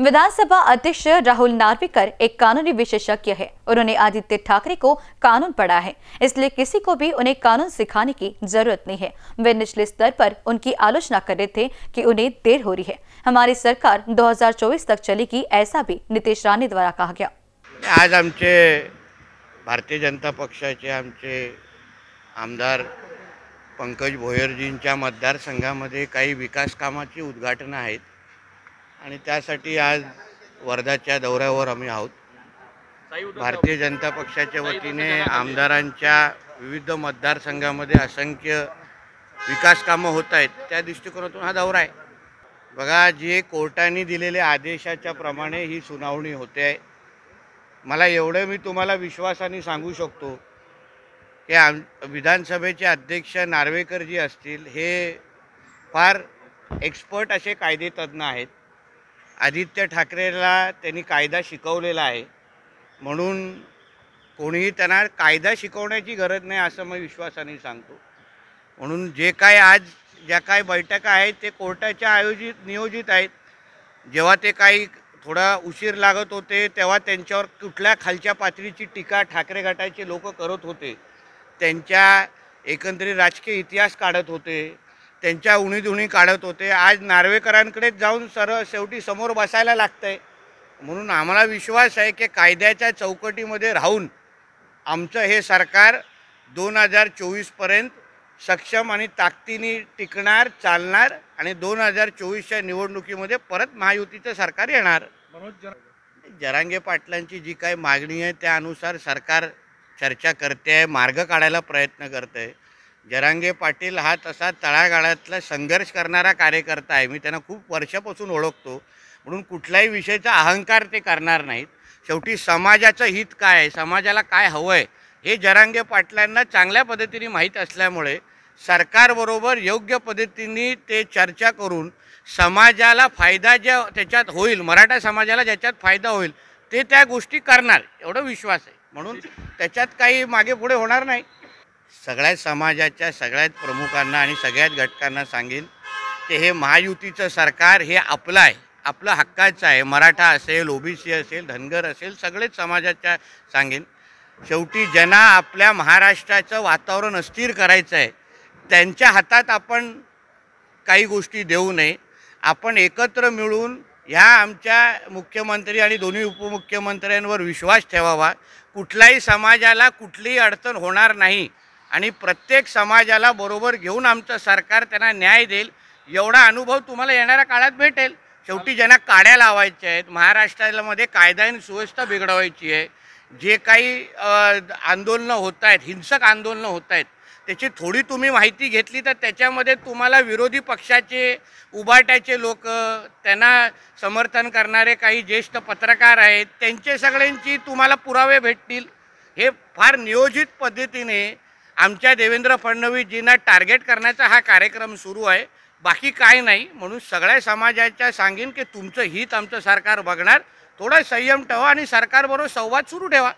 विधानसभा अध्यक्ष राहुल नार्वेकर एक कानूनी विशेषज्ञ है। उन्होंने आदित्य ठाकरे को कानून पढ़ा है। इसलिए किसी को भी उन्हें कानून सिखाने की ज़रूरत नहीं है। वे निचले स्तर पर उनकी आलोचना कर रहे थे कि उन्हें देर हो रही है। हमारी सरकार 2024 तक चलेगी, ऐसा भी नीतीश राणे द्वारा कहा गया। आज आमचे भारतीय जनता पक्षाचे आमदार पंकज भोयरजींच्या मतदारसंघामध्ये काही विकास कामाची उद्घाटनं आहेत. आणि त्यासाठी आज वर्धाच्या दौऱ्यावर आम्ही आहोत. भारतीय जनता पक्षाच्या वतीने आमदारांच्या विविध मतदारसंघामध्ये असंख्य विकास कामं होत आहेत. त्या दृष्टिकोनातून हा दौरा आहे. बघा जे कोर्टाने दिलेल्या आदेशाच्या प्रमाणे ही सुनावणी होते. आहे मला एवढं मी तुम्हाला विश्वासाने सांगू शकतो की आम विधानसभेचे अध्यक्ष नार्वेकर जी असतील हे फार एक्सपर्ट असे कायदेतज्ञ आहेत. आदित्य ठाकरेला त्यांनी कायदा शिकवलेला आहे. म्हणून कोणीही त्यांना कायदा शिकवण्याची गरज नाही असं मी विश्वासाने सांगतो. म्हणून जे काय आज ज्या काय बैठका आहेत ते कोर्टाच्या आयोजित नियोजित आहेत. जेव्हा ते काही थोडा उशीर लागत होते तेव्हा त्यांच्यावर कुठल्या खालच्या पातळीची टीका ठाकरे गटाचे लोक करत होते. त्यांच्या एकंदरीत राजकीय इतिहास काढत होते. त्यांच्या उणीधुणी काढत होते. आज नार्वेकरांकडेच जाऊन सरळ शेवटी समोर बसायला लागतं आहे म्हणून आम्हाला विश्वास आहे की कायद्याच्या चौकटीमध्ये राहून आमचं हे सरकार दोन हजार चोवीसपर्यंत सक्षम आणि ताकदीने टिकणार चालणार आणि दोन हजार चोवीसच्या निवडणुकीमध्ये परत महायुतीचं सरकार येणार. जरांगे पाटलांची जी काही मागणी आहे त्यानुसार सरकार चर्चा करते आहे मार्ग काढायला प्रयत्न करतं आहे जरांगे पाटील हा तसा तळागाळातला संघर्ष करणारा कार्यकर्ता आहे. मी त्यांना खूप वर्षापासून ओळखतो. म्हणून कुठल्याही विषयाचा अहंकार ते करणार नाहीत. शेवटी समाजाचं हित काय आहे? समाजाला काय हवं आहे हे जरांगे पाटलांना चांगल्या पद्धतीने माहीत असल्यामुळे सरकारबरोबर योग्य पद्धतीने ते चर्चा करून समाजाला फायदा ज्या त्याच्यात होईल मराठा समाजाला ज्याच्यात फायदा होईल ते त्या गोष्टी करणार. एवढं विश्वास आहे. म्हणून त्याच्यात काही मागे पुढे होणार नाही. सगळ्याच समाजाच्या सगळ्याच प्रमुखांना आणि सगळ्याच घटकांना सांगेन की हे महायुतीचं सरकार हे आपलं आहे. आपलं हक्काचं आहे. मराठा असेल ओबीसी असेल धनगर असेल सगळेच समाजाच्या सांगेन. शेवटी ज्यांना आपल्या महाराष्ट्राचं वातावरण अस्थिर करायचं आहे त्यांच्या हातात आपण काही गोष्टी देऊ नये. आपण एकत्र मिळून ह्या आमच्या मुख्यमंत्री आणि दोन्ही उपमुख्यमंत्र्यांवर विश्वास ठेवावा. कुठलाही समाजाला कुठलीही अडचण होणार नाही. आणि प्रत्येक समाजाला बरोबर घेऊन आमचं सरकार त्यांना न्याय देईल. एवढा अनुभव तुम्हाला येणाऱ्या काळात भेटेल. शेवटी ज्यांना काड्या लावायच्या आहेत महाराष्ट्रामध्ये कायदा आणि सुव्यवस्था बिघडवायची आहे. जे काही आंदोलनं होत आहेत हिंसक आंदोलनं होत आहेत त्याची थोडी तुम्ही माहिती घेतली तर त्याच्यामध्ये तुम्हाला विरोधी पक्षाचे उभाट्याचे लोक त्यांना समर्थन करणारे काही ज्येष्ठ पत्रकार आहेत त्यांचे सगळ्यांची तुम्हाला पुरावे भेटतील. हे फार नियोजित पद्धतीने आमच्या देवेंद्र फडणवीसजींना टार्गेट करण्याचा हा कार्यक्रम सुरू आहे. बाकी काय नाही म्हणून सगळ्या समाजाच्या सांगेन की तुमचं हित आमचं सरकार बघणार. थोडा संयम ठेवा आणि सरकारबरोबर संवाद सुरू ठेवा.